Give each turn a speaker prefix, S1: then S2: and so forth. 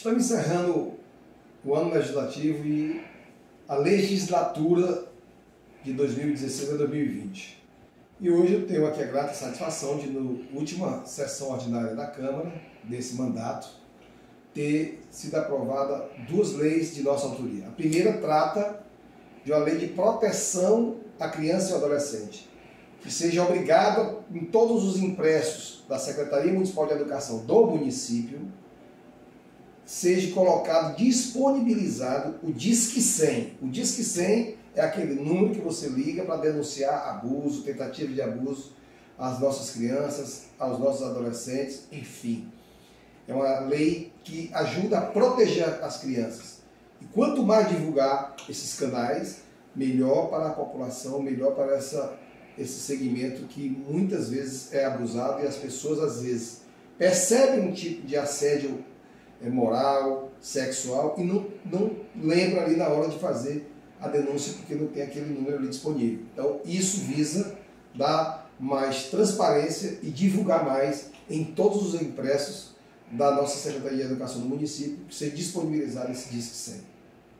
S1: Estamos encerrando o ano legislativo e a legislatura de 2016 a 2020. E hoje eu tenho aqui a grata satisfação de, na última sessão ordinária da Câmara, desse mandato, ter sido aprovada duas leis de nossa autoria. A primeira trata de uma lei de proteção à criança e ao adolescente, que seja obrigada em todos os impressos da Secretaria Municipal de Educação do município seja colocado, disponibilizado o Disque 100. O Disque 100 é aquele número que você liga para denunciar abuso, tentativa de abuso às nossas crianças, aos nossos adolescentes, enfim. É uma lei que ajuda a proteger as crianças. E quanto mais divulgar esses canais, melhor para a população, melhor para essa, esse segmento que muitas vezes é abusado e as pessoas às vezes percebem um tipo de assédio moral, sexual e não, não lembra ali na hora de fazer a denúncia porque não tem aquele número ali disponível. Então, isso visa dar mais transparência e divulgar mais em todos os impressos da nossa Secretaria de Educação do município, ser disponibilizado esse Disque 100.